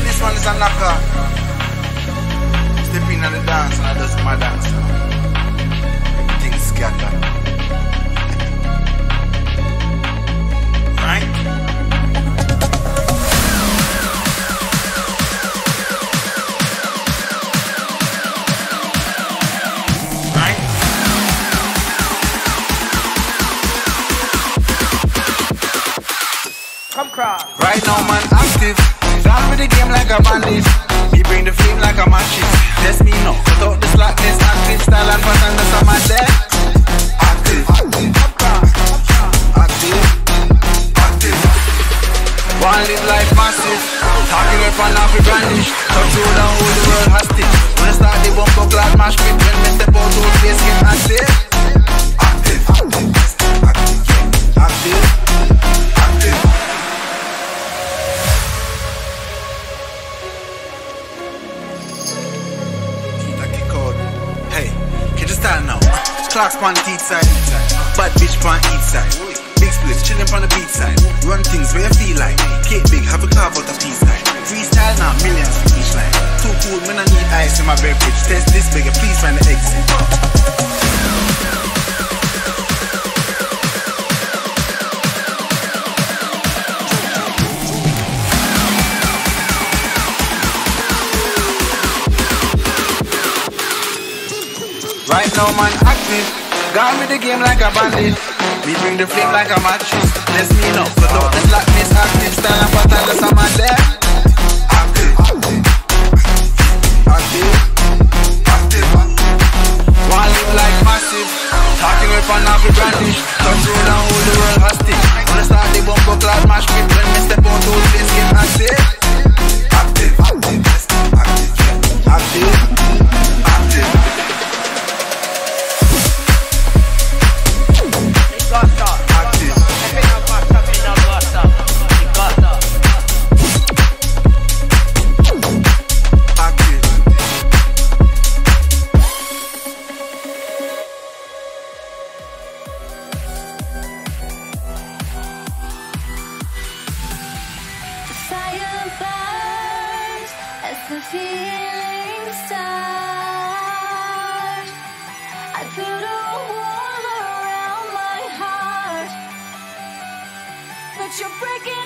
and knocker. Step in on the dance and I just my dance. Everything scatter. right? Right? Come cross. Right now, man, active. Down with the game like a bandit. Me bring the flame like a matches. Test me no. Cut out the slackness, active style and pattern. That's on my deck. Active. Cross. Active. Active. One live life massive. Talking up and off with brandish. Touch road and hold the world hostage. When I start the bumper clad mash pit. When me step out, whole place get active. Active. Clocks on teeth side. Bad bitch on each side. Big splits chillin' on the beat side. Run things where you feel like. Cake big, have a carve out of peace line. Freestyle now, millions for each line. Too cool, man, I need ice in my beverage. Test this bigger, please find the exit. Right now, man, active. Gone with the game like a bandit. We bring the flame like a matches. Let's me know. Put out the feeling starts. I put a wall around my heart, but you're breaking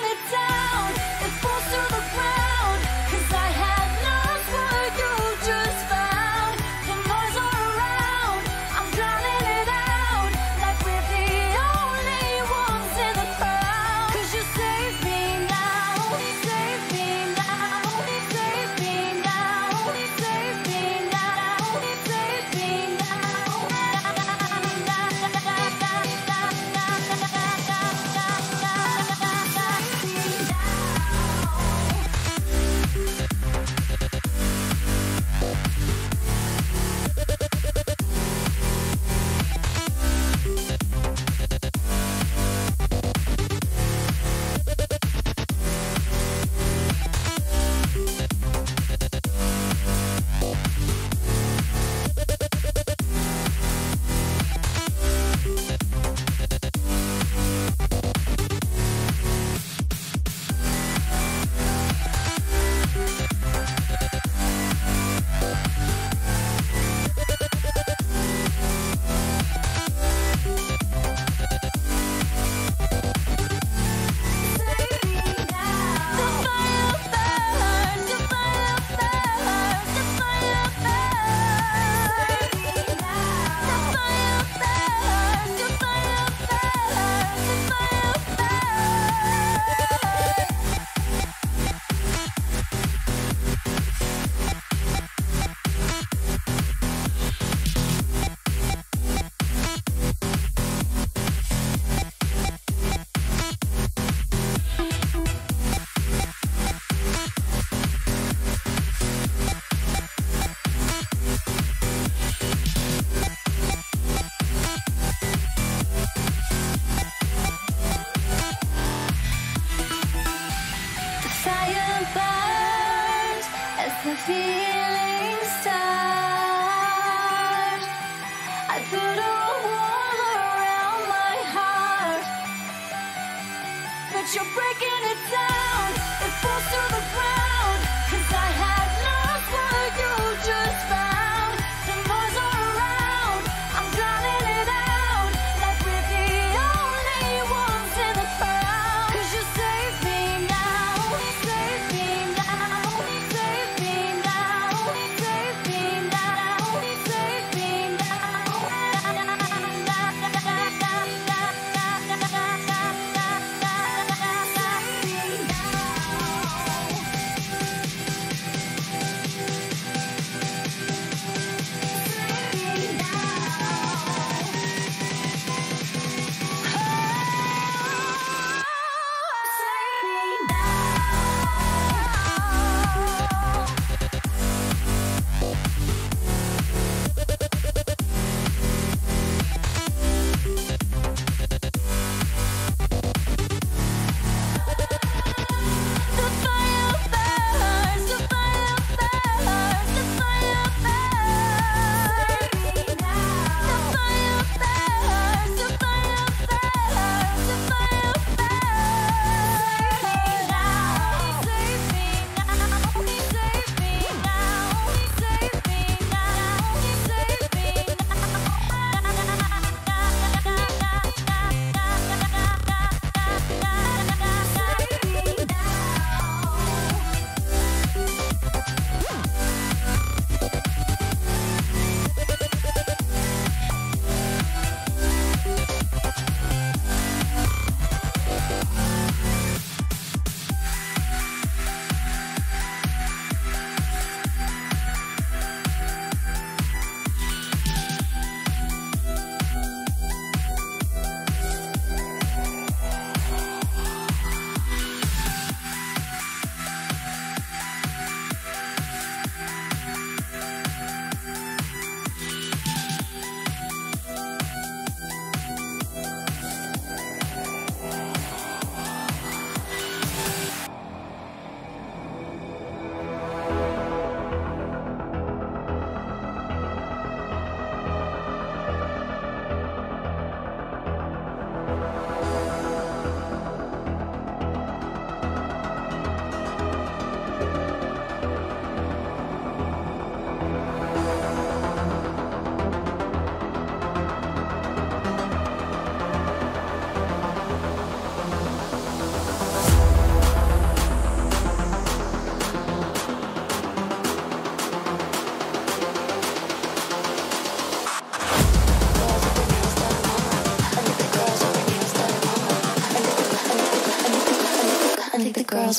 you're breaking it down.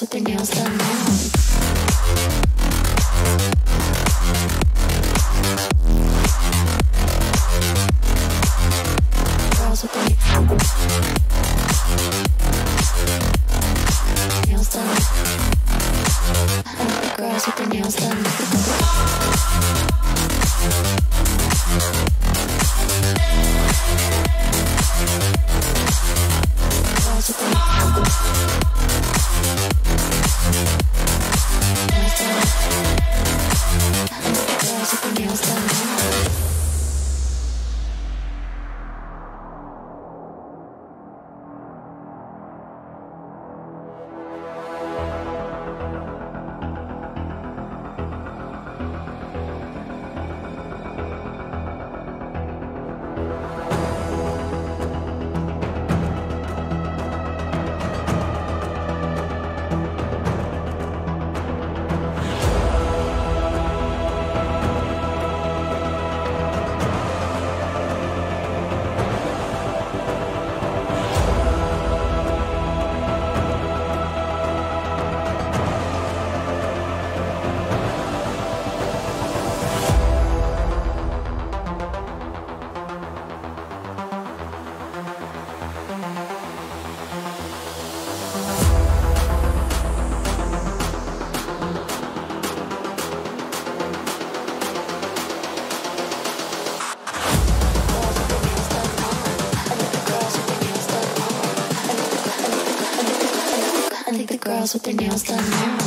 with their nails done now. with their nails done now.